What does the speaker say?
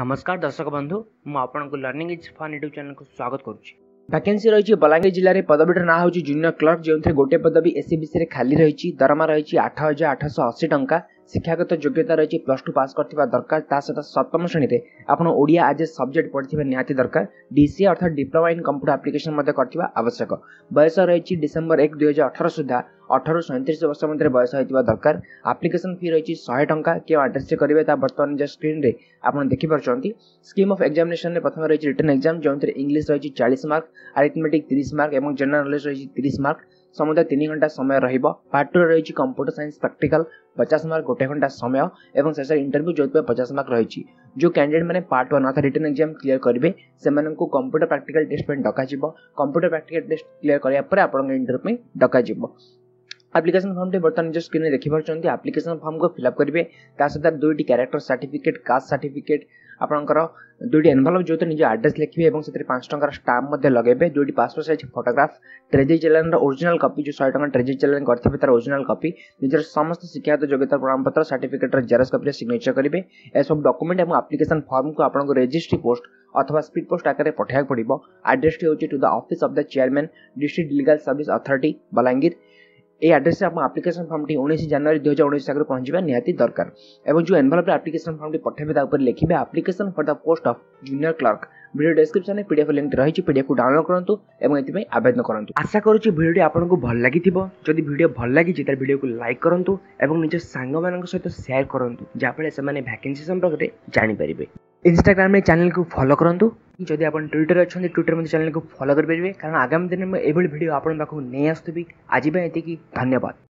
ନମସ୍କାର ଦର୍ଶକ ବନ୍ଧୁ ମୁଁ ଆପଣଙ୍କୁ ଲର୍ଣ୍ଣିଂ ଇଜ୍ ଫନ୍ ୟୁଟ୍ୟୁବ୍ ଚ୍ୟାନେଲକୁ ସ୍ୱାଗତ କରୁଛି ଭ୍ୟାକେନ୍ସି ରହିଛି ବଲାଙ୍ଗୀର ଜିଲ୍ଲାରେ ପଦବୀଟିର ନାଁ ହେଉଛି ଜୁନିୟର କ୍ଲର୍କ ଯେଉଁଥିରେ ଗୋଟିଏ ପଦବୀ ଏସ୍ସିବିସିରେ ଖାଲି ରହିଛି ଦରମା ରହିଛି ଆଠ ହଜାର ଆଠଶହ ଅଶୀ ଟଙ୍କା ଶିକ୍ଷାଗତ ଯୋଗ୍ୟତା ରହିଛି ପ୍ଲସ୍ ଟୁ ପାସ୍ କରିଥିବା ଦରକାର ତା ସହିତ ସପ୍ତମ ଶ୍ରେଣୀରେ ଆପଣ ଓଡ଼ିଆ ଆଜ୍ ଏ ସବଜେକ୍ଟ ପଢ଼ିଥିବା ନିହାତି ଦରକାର ଡିସିଏ ଅର୍ଥାৎ ଡିପ୍ଲୋମା ଇନ୍ କମ୍ପ୍ୟୁଟର ଆପ୍ଲିକେସନ୍ ମଧ୍ୟ କରିଥିବା ଆବଶ୍ୟକ ବୟସ ରହିଛି ଡିସେମ୍ବର ଏକ ଦୁଇହଜାର ଅଠର ସୁଦ୍ଧା ଅଠରରୁ ସଇଁତିରିଶ ବର୍ଷ ମଧ୍ୟରେ ବୟସ ହୋଇଥିବା ଦରକାର ଆପ୍ଲିକେସନ୍ ଫି ରହିଛି ଶହେ ଟଙ୍କା କେଉଁ ଆଡ୍ରେସ୍ରେ କରିବେ ତାହା ବର୍ତ୍ତମାନ ଯେଉଁ ସ୍କ୍ରିନ୍ରେ ଆପଣ ଦେଖିପାରୁଛନ୍ତି ସ୍କିମ୍ ଅଫ୍ ଏକ୍ଜାମିନେସନ୍ରେ ପ୍ରଥମେ ରହିଛି ରିଟର୍ନ ଏକ୍ଜାମ୍ ଯେଉଁଥିରେ ଇଂଲିଶ ରହିଛି ଚାଳିଶ ମାର୍କ ଆରିଥମେଟିକ୍ ତିରିଶ ମାର୍କ ଏବଂ ଜେନେରାଲ୍ ନଲେଜ୍ ରହିଛି ତିରିଶ ମାର୍କ ସମୁଦାୟ ତିନି ଘଣ୍ଟା ସମୟ ରହିବ ପାର୍ଟ ଟୁରେ ରହିଛି କମ୍ପ୍ୟୁଟର ସାଇନ୍ସ ପ୍ରାକ୍ଟିକାଲ ପଚାଶ ମାର୍କ ଗୋଟେ ଘଣ୍ଟା ସମୟ ଏବଂ ଶେଷରେ ଇଣ୍ଟରଭ୍ୟୁ ଯେଉଁଥିପାଇଁ ପଚାଶ ମାର୍କ ରହିଛି ଯେଉଁ କ୍ୟାଣ୍ଡିଡେଟ୍ ମାନେ ପାର୍ଟ ୱାନ୍ ଅର୍ଥାৎ ରିଟର୍ନ ଏକ୍ଜାମ୍ କ୍ଲିୟର କରିବେ ସେମାନଙ୍କୁ କମ୍ପ୍ୟୁଟର ପ୍ରାକ୍ଟିକାଲ ଟେଷ୍ଟ ପାଇଁ ଡକାଯିବ କମ୍ପ୍ୟୁଟର ପ୍ରାକ୍ଟିକାଲ ଟେଷ୍ଟ କ୍ଲିୟର କରିବା ପରେ ଆପଣଙ୍କ ଇଣ୍ଟରଭ୍ୟୁ ପାଇଁ ଡକାଯିବ ଆପ୍ଲିକେସନ ଫର୍ମଟି ବର୍ତ୍ତମାନ ନିଜ ସ୍କ୍ରିନ୍ରେ ଦେଖିପାରୁଛନ୍ତି ଆପ୍ଲିକେସନ ଫର୍ମକୁ ଫିଲ୍ଅପ୍ କରିବେ ତା ସହିତ ଦୁଇଟି କ୍ୟାରେକ୍ଟର ସାର୍ଟିଫିକେଟ୍ କାଷ୍ଟ ସାର୍ଟିଫିକେଟ୍ ଆପଣଙ୍କର ଦୁଇଟି ଏନଭଲପ୍ ଯେଉଁଥିରେ ନିଜ ଆଡ୍ରେସ୍ ଲେଖିବେ ଏବଂ ସେଥିରେ ପାଞ୍ଚ ଟଙ୍କାର ଷ୍ଟାମ୍ପ ମଧ୍ୟ ଲଗାଇବେ ଦୁଇଟି ପାସପୋର୍ଟ ସାଇଜ୍ ଫଟୋଗ୍ରାଫ୍ ଟ୍ରେଜେରୀ ଚାଲାଣର ଓରିଜିନାଲ କପି ଯେଉଁ ଶହେ ଟଙ୍କା ଟ୍ରେଜେରୀ ଚାଲାଣ କରିଥିବେ ତାର ଓରିଜିନାଲ କପି ନିଜର ସମସ୍ତ ଶିକ୍ଷାଗତ ଯୋଗ୍ୟତା ପ୍ରମାଣପତ୍ର ସାର୍ଟିଫିକେଟ୍ର ଜେରକ୍ସ କପିରେ ସିଗ୍ନେଚର କରିବେ ଏସବୁ ଡକୁମେଣ୍ଟ ଏବଂ ଆପ୍ଲିକେସନ ଫର୍ମକୁ ଆପଣଙ୍କ ରେଜିଷ୍ଟ୍ରି ପୋଷ୍ଟ ଅଥବା ସ୍ପିଡ୍ ପୋଷ୍ଟ ଆକାରରେ ପଠାଇବାକୁ ପଡ଼ିବ ଆଡ୍ରେସଟି ହେଉଛି to the office of the chairman district legal service authority Balangir এই আড্রেসে আপনার আপ্লিকেসন ফর্মটি উনিশ জানুয়ারি দুই হাজার উনিশ আগে পৌঁছবা নিহতি দরকার এবং যে এনভেলপে আপ্লিকেসন ফর্মটি পঠাইবে তা উপরে লিখবে application for the post of junior clerk video ডেসক্রিপশনে পিডিএফ লিঙ্ক রয়েছে পিডিএফକୁ ଡାଉନଲୋଡ୍ କରନ୍ତୁ ଏବଂ ଏଥିପାଇଁ ଆବେଦନ କରନ୍ତୁ ଆଶା କରୁଛି ଭିଡ଼ିଓଟି ଆପଣଙ୍କୁ ଭଲ ଲାଗିଥିବ ଯଦି ଭିଡ଼ିଓ ଭଲ ଲାଗିଛି ତାହେଲେ ଭିଡ଼ିଓକୁ ଲାଇକ୍ କରନ୍ତୁ ଏବଂ ନିଜ ସାଙ୍ଗମାନଙ୍କ ସହିତ ସେୟାର କରନ୍ତୁ ଯାହାଫଳରେ ସେମାନେ ଭ୍ୟାକେନ୍ସି ସମ୍ପର୍କରେ ଜାଣିପାରିବେ ଇନଷ୍ଟାଗ୍ରାମରେ ଚ୍ୟାନେଲକୁ ଫଲୋ କରନ୍ତୁ ଯଦି ଆପଣ ଟ୍ୱିଟର ଅଛନ୍ତି ଟ୍ୱିଟର ମଧ୍ୟ ଚ୍ୟାନେଲକୁ ଫଲୋ କରିପାରିବେ କାରଣ ଆଗାମୀ ଦିନରେ ମୁଁ ଏଭଳି ଭିଡ଼ିଓ ଆପଣଙ୍କ ପାଖକୁ ନେଇ ଆସୁଥିବି ଆଜି ପାଇଁ ଏତିକି ଧନ୍ୟବାଦ